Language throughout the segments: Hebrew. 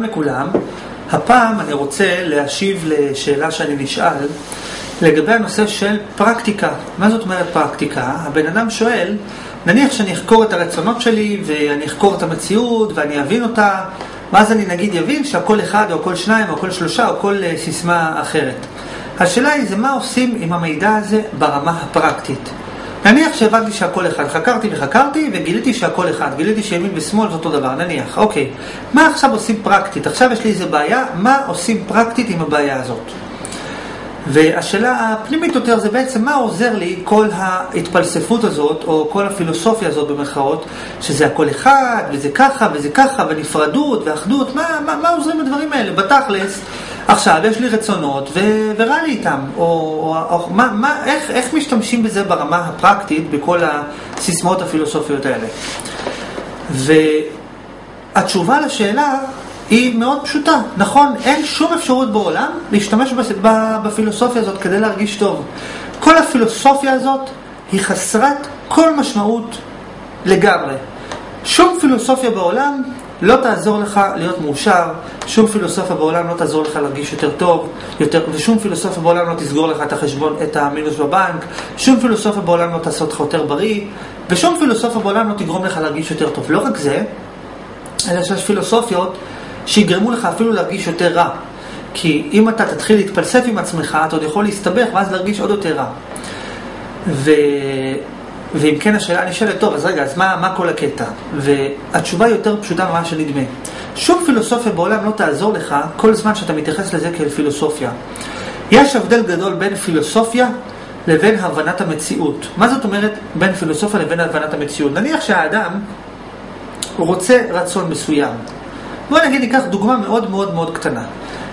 לכולם, הפעם אני רוצה להשיב לשאלה שאני נשאל לגבי הנושא של פרקטיקה. מה זאת אומרת פרקטיקה? הבן אדם שואל, נניח שאני אחקור את הרצונות שלי ואני אחקור את המציאות ואני אבין אותה, ואז אני נגיד יבין שהכל אחד או הכל שניים או הכל שלושה או כל סיסמה אחרת. השאלה היא זה מה עושים עם המידע הזה ברמה הפרקטית. נניח שהבנתי שהכל אחד, חקרתי וחקרתי וגיליתי שהכל אחד, גיליתי שימין ושמאל זה אותו דבר, נניח, אוקיי. מה עכשיו עושים פרקטית? עכשיו יש לי איזה בעיה, מה עושים פרקטית עם הבעיה הזאת? והשאלה הפנימית יותר זה בעצם מה עוזר לי כל ההתפלספות הזאת, או כל הפילוסופיה הזאת במרכאות, שזה הכל אחד, וזה ככה, וזה ככה, ונפרדות, ואחדות, מה, מה, מה עוזרים הדברים האלה? בתכלס, עכשיו יש לי רצונות ו... ורע לי איתם, או, או, או מה, מה, איך, איך משתמשים בזה ברמה הפרקטית בכל הסיסמאות הפילוסופיות האלה. והתשובה לשאלה היא מאוד פשוטה, נכון, אין שום אפשרות בעולם להשתמש בפילוסופיה הזאת כדי להרגיש טוב. כל הפילוסופיה הזאת היא חסרת כל משמעות לגמרי. שום פילוסופיה בעולם לא תעזור לך להיות מאושר, שום פילוסופיה בעולם לא תעזור לך להרגיש יותר טוב, יותר, ושום פילוסופיה בעולם לא תסגור לך את החשבון, את המינוס בבנק, שום פילוסופיה בעולם לא תעשה אותך יותר בריא, ושום פילוסופיה בעולם לא תגרום לך להרגיש יותר טוב. לא רק זה, אלא שיש פילוסופיות שיגרמו לך אפילו להרגיש יותר רע. כי אם אתה תתחיל להתפלסף עם עצמך, אתה עוד יכול להסתבך ואז להרגיש עוד יותר רע. ו... ואם כן השאלה נשאלת, טוב, אז רגע, אז מה, מה כל הקטע? והתשובה היא יותר פשוטה ממה שנדמה. שום פילוסופיה בעולם לא תעזור לך כל זמן שאתה מתייחס לזה כאל פילוסופיה. יש הבדל גדול בין פילוסופיה לבין הבנת המציאות. מה זאת אומרת בין פילוסופיה לבין הבנת המציאות? נניח שהאדם רוצה רצון מסוים. בואו נגיד ניקח דוגמה מאוד מאוד מאוד קטנה.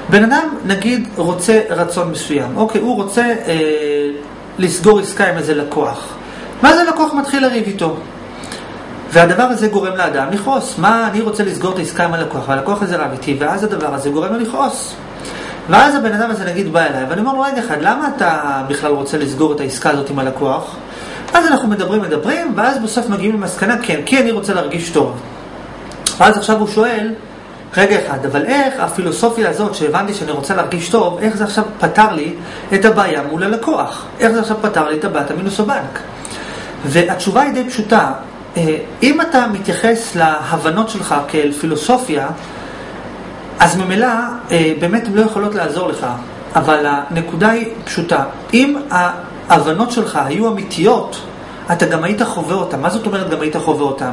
בן אדם, נגיד, רוצה רצון מסוים. אוקיי, הוא רוצה אה, לסגור עסקה עם איזה לקוח. ואז הלקוח מתחיל לריב איתו. והדבר הזה גורם לאדם לכעוס. מה, אני רוצה לסגור את העסקה עם הלקוח, והלקוח הזה רב איתי, ואז הדבר הזה גורם לו לכעוס. ואז הבן אדם הזה נגיד בא אליי, ואני אומר לו, רגע אחד, למה אתה בכלל רוצה לסגור את העסקה הזאת עם הלקוח? אז אנחנו מדברים, מדברים, ואז בסוף מגיעים למסקנה, כן, כי אני רוצה להרגיש טוב. ואז עכשיו הוא שואל, רגע אחד, אבל איך הפילוסופיה הזאת שהבנתי שאני רוצה להרגיש טוב, איך זה עכשיו פתר לי את הבעיה מול הלקוח? איך זה עכשיו פתר לי את הבעיה המינוס הבנק? והתשובה היא די פשוטה. אה, אם אתה מתייחס להבנות שלך כאל פילוסופיה, אז ממילא אה, באמת הן לא יכולות לעזור לך. אבל הנקודה היא פשוטה. אם ההבנות שלך היו אמיתיות, אתה גם היית חווה אותן. מה זאת אומרת גם היית חווה אותן?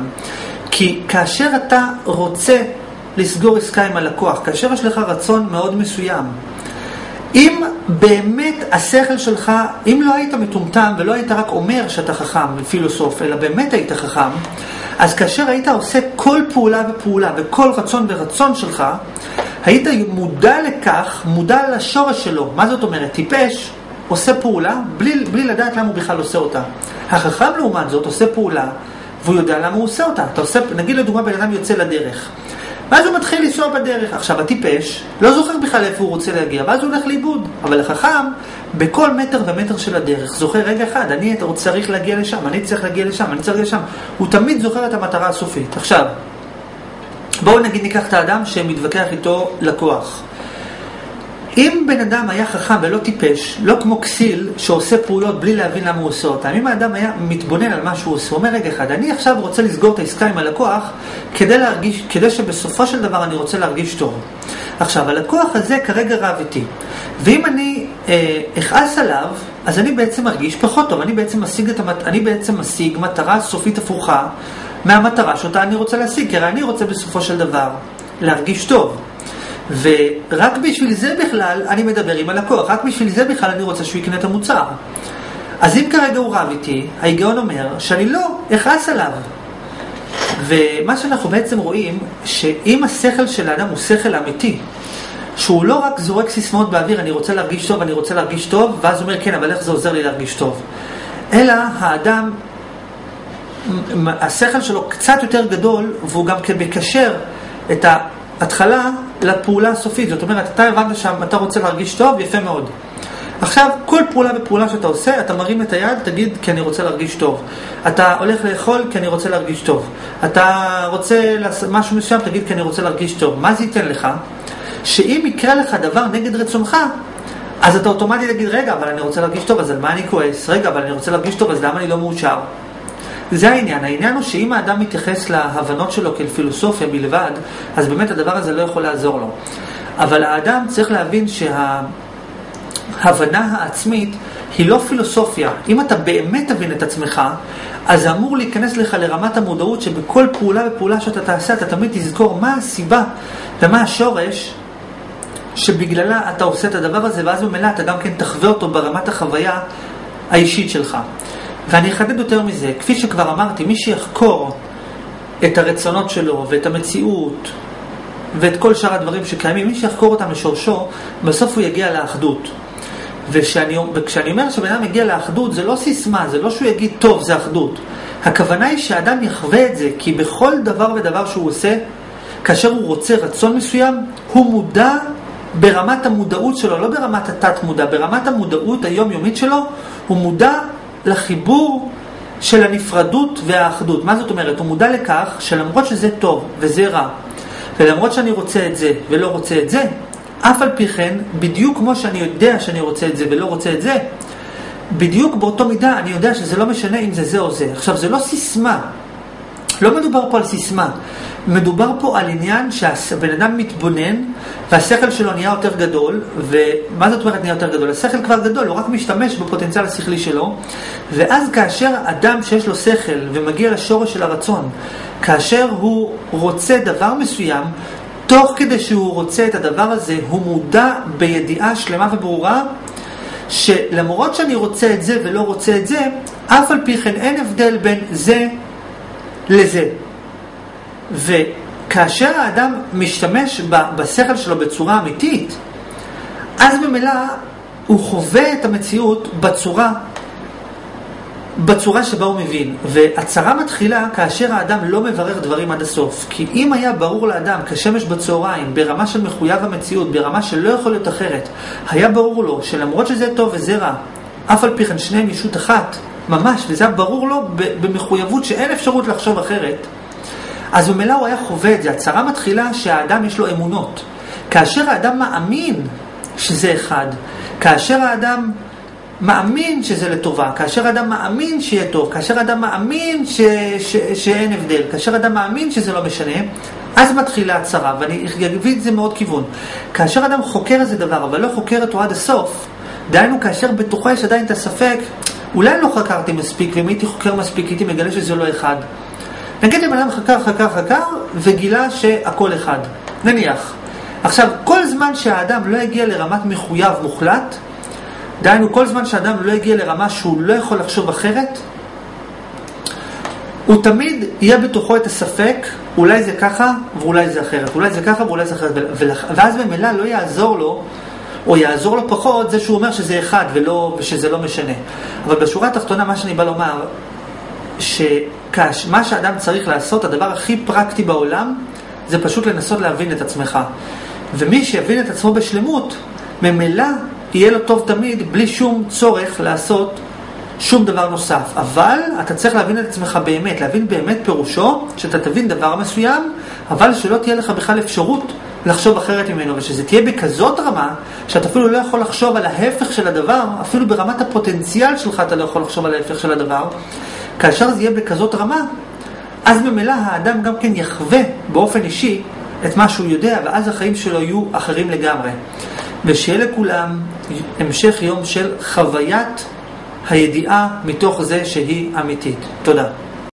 כי כאשר אתה רוצה לסגור עסקה עם הלקוח, כאשר יש לך רצון מאוד מסוים, אם באמת השכל שלך, אם לא היית מטומטם ולא היית רק אומר שאתה חכם ופילוסוף, אלא באמת היית חכם, אז כאשר היית עושה כל פעולה ופעולה וכל רצון ורצון שלך, היית מודע לכך, מודע לשורש שלו. מה זאת אומרת? טיפש עושה פעולה בלי, בלי לדעת למה הוא בכלל עושה אותה. החכם לעומת זאת עושה פעולה והוא יודע למה הוא עושה אותה. אתה עושה, נגיד לדוגמה בן אדם יוצא לדרך. ואז הוא מתחיל לנסוע בדרך. עכשיו, הטיפש לא זוכר בכלל איפה הוא רוצה להגיע, ואז הוא הולך לאיבוד. אבל החכם, בכל מטר ומטר של הדרך, זוכר רגע אחד, אני צריך להגיע לשם, אני צריך להגיע לשם, אני צריך להגיע לשם. הוא תמיד זוכר את המטרה הסופית. עכשיו, בואו נגיד ניקח את האדם שמתווכח איתו לקוח. אם בן אדם היה חכם ולא טיפש, לא כמו כסיל שעושה פעולות בלי להבין למה הוא עושה אותן, אם האדם היה מתבונן על מה שהוא עושה, הוא אומר רגע אחד, אני עכשיו רוצה לסגור את העסקה עם הלקוח כדי, להרגיש, כדי שבסופו של דבר אני רוצה להרגיש טוב. עכשיו, הלקוח הזה כרגע רב איתי, ואם אני אה, אכעס עליו, אז אני בעצם מרגיש פחות טוב, אני בעצם משיג, המת... אני בעצם משיג מטרה סופית הפוכה מהמטרה שאותה אני רוצה להשיג, כי אני רוצה בסופו של דבר להרגיש טוב. ורק בשביל זה בכלל אני מדבר עם הלקוח, רק בשביל זה בכלל אני רוצה שהוא יקנה את המוצר. אז אם כרגע הוא רב איתי, ההיגיון אומר שאני לא אכעס עליו. ומה שאנחנו בעצם רואים, שאם השכל של האדם הוא שכל אמיתי, שהוא לא רק זורק סיסמאות באוויר, אני רוצה להרגיש טוב, אני רוצה להרגיש טוב, ואז הוא אומר, כן, אבל איך זה עוזר לי להרגיש טוב? אלא האדם, השכל שלו קצת יותר גדול, והוא גם כן מקשר את ההתחלה לפעולה הסופית. זאת אומרת, אתה הבנת שאתה רוצה להרגיש טוב, יפה מאוד. עכשיו, בכל פעולה ופעולה שאתה עושה, אתה מרים את היד, תגיד כי אני רוצה להרגיש טוב. אתה הולך לאכול כי אני רוצה להרגיש טוב. אתה רוצה לעשות משהו מסוים, תגיד כי אני רוצה להרגיש טוב. מה זה ייתן לך? שאם יקרה לך דבר נגד רצונך, אז אתה אוטומטית תגיד, רגע, אבל אני רוצה להרגיש טוב, אז על מה אני כועס? רגע, אבל אני רוצה להרגיש טוב, אז למה אני לא מאושר? זה העניין. העניין הוא שאם האדם מתייחס להבנות שלו כאל פילוסופיה בלבד, אז באמת הדבר הזה לא יכול לעזור לו. אבל האדם צריך להבין שההבנה העצמית היא לא פילוסופיה. אם אתה באמת תבין את עצמך, אז זה אמור להיכנס לך לרמת המודעות שבכל פעולה ופעולה שאתה תעשה, אתה תמיד תזכור מה הסיבה ומה השורש שבגללה אתה עושה את הדבר הזה, ואז במילא אתה גם כן תחווה אותו ברמת החוויה האישית שלך. ואני אחדד יותר מזה, כפי שכבר אמרתי, מי שיחקור את הרצונות שלו ואת המציאות ואת כל שאר הדברים שקיימים, מי שיחקור אותם לשורשו, בסוף הוא יגיע לאחדות. ושאני, וכשאני אומר שבן אדם מגיע לאחדות, זה לא סיסמה, זה לא שהוא יגיד, טוב, זה אחדות. הכוונה היא שאדם יחווה את זה, כי בכל דבר ודבר שהוא עושה, כאשר הוא רוצה רצון מסוים, הוא מודע ברמת המודעות שלו, לא ברמת התת-מודע, ברמת המודעות היומיומית שלו, הוא מודע לחיבור של הנפרדות והאחדות. מה זאת אומרת? הוא מודע לכך שלמרות שזה טוב וזה רע, ולמרות שאני רוצה את זה ולא רוצה את זה, אף על פי כן, בדיוק כמו שאני יודע שאני רוצה את זה ולא רוצה את זה, בדיוק באותו מידה אני יודע שזה לא משנה אם זה זה או זה. עכשיו, זה לא סיסמה. לא מדובר פה על סיסמה. מדובר פה על עניין שהבן אדם מתבונן והשכל שלו נהיה יותר גדול, ומה זאת אומרת נהיה יותר גדול? השכל כבר גדול, הוא רק משתמש בפוטנציאל השכלי שלו, ואז כאשר אדם שיש לו שכל ומגיע לשורש של הרצון, כאשר הוא רוצה דבר מסוים, תוך כדי שהוא רוצה את הדבר הזה, הוא מודע בידיעה שלמה וברורה שלמרות שאני רוצה את זה ולא רוצה את זה, אף על פי כן אין הבדל בין זה לזה. וכאשר האדם משתמש בשכל שלו בצורה אמיתית, אז ממילא הוא חווה את המציאות בצורה, בצורה שבה הוא מבין. והצרה מתחילה כאשר האדם לא מברר דברים עד הסוף. כי אם היה ברור לאדם כשמש בצהריים, ברמה של מחויב המציאות, ברמה שלא יכול להיות אחרת, היה ברור לו שלמרות שזה טוב וזה רע, אף על פי כן שניהם ישות אחת, ממש, וזה היה ברור לו במחויבות שאין אפשרות לחשוב אחרת, אז ממילא הוא היה חווה את זה. הצרה מתחילה שהאדם יש לו אמונות. כאשר האדם מאמין שזה אחד, כאשר האדם מאמין שזה לטובה, כאשר האדם מאמין שיהיה טוב, כאשר האדם מאמין ש, ש, שאין הבדל, כאשר האדם מאמין שזה לא משנה, אז מתחילה הצרה, ואני אביא את זה מעוד כיוון. כאשר אדם חוקר איזה דבר, אבל לא חוקר אותו עד הסוף, דהיינו כאשר בתוכו יש עדיין את הספק, אולי לא חקרתי מספיק, ואם הייתי חוקר מספיק הייתי מגלה שזה לא אחד. נגיד אם אדם חקר, חקר, חקר, וגילה שהכל אחד. נניח. עכשיו, כל זמן שהאדם לא הגיע לרמת מחויב מוחלט, דהיינו, כל זמן שהאדם לא הגיע לרמה שהוא לא יכול לחשוב אחרת, הוא תמיד יהיה בתוכו את הספק, אולי זה ככה ואולי זה אחרת, אולי זה ככה ואולי זה אחרת, ואז ממילא לא יעזור לו, או יעזור לו פחות, זה שהוא אומר שזה אחד ולא, ושזה לא משנה. אבל בשורה התחתונה, מה שאני בא לומר, שמה שאדם צריך לעשות, הדבר הכי פרקטי בעולם, זה פשוט לנסות להבין את עצמך. ומי שיבין את עצמו בשלמות, ממילא יהיה לו טוב תמיד, בלי שום צורך לעשות שום דבר נוסף. אבל אתה צריך להבין את עצמך באמת. להבין באמת פירושו שאתה תבין דבר מסוים, אבל שלא תהיה לך בכלל אפשרות לחשוב אחרת ממנו, ושזה תהיה בכזאת רמה, שאתה אפילו לא יכול לחשוב על ההפך של הדבר, אפילו ברמת הפוטנציאל שלך אתה לא יכול לחשוב על ההפך של הדבר. כאשר זה יהיה בכזאת רמה, אז ממילא האדם גם כן יחווה באופן אישי את מה שהוא יודע, ואז החיים שלו יהיו אחרים לגמרי. ושיהיה לכולם המשך יום של חוויית הידיעה מתוך זה שהיא אמיתית. תודה.